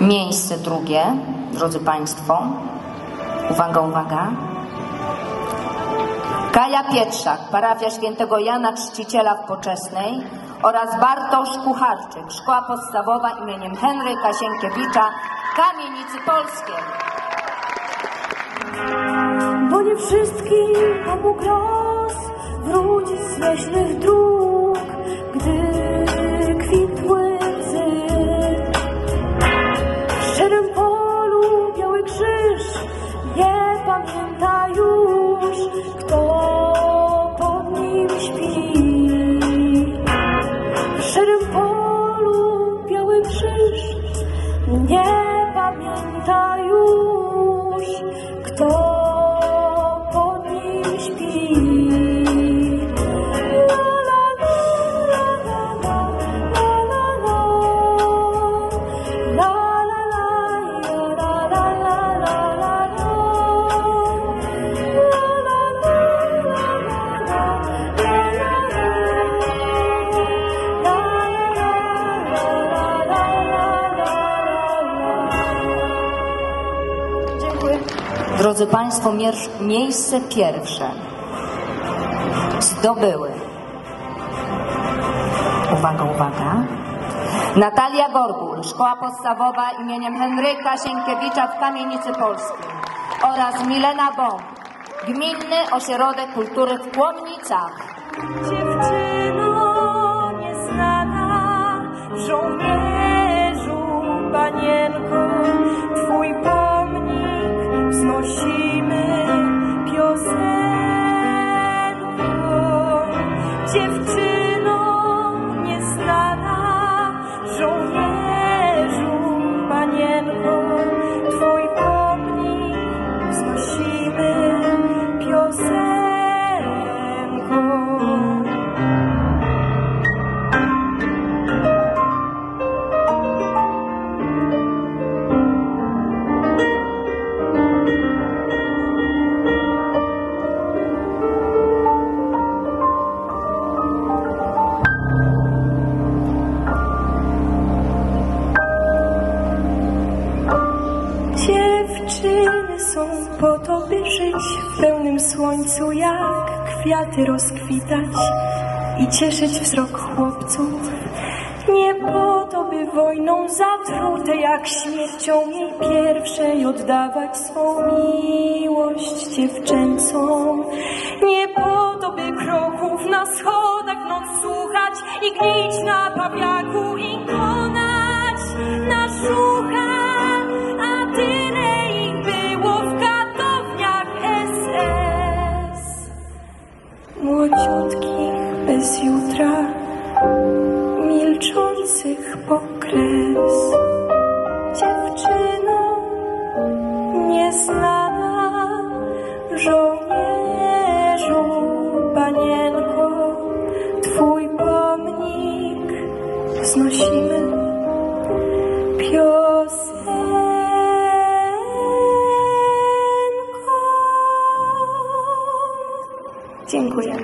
Miejsce drugie, drodzy Państwo. Uwaga, uwaga. Kaja Pietrzak, parafia świętego Jana Czciciela w Poczesnej oraz Bartosz Kucharczyk, szkoła podstawowa imieniem Henryka Sienkiewicza, Kamienicy Polskiej. Bo nie wszystkim pomógł los wrócić z leśnych dróg, 明天。Drodzy Państwo, miejsce pierwsze zdobyły. Uwaga, uwaga. Natalia Gorgul, szkoła podstawowa imieniem Henryka Sienkiewicza w Kamienicy Polskiej oraz Milena Bąk, Gminny Ośrodek Kultury w Kłomnicach. she Dziewczyny są po to, by żyć w pełnym słońcu, jak kwiaty rozkwitać i cieszyć wzrok chłopców. Nie po to, by wojną zatrute, jak śmiercią jej pierwszej oddawać swą miłość dziewczęcą. Nie po to, by kroków na schodach noc słuchać i gnić na pawiaku i bez jutra, milczących po kres. Dziewczyno nieznana, żołnierzu, panienko, twój pomnik wznosimy. Dziękuję.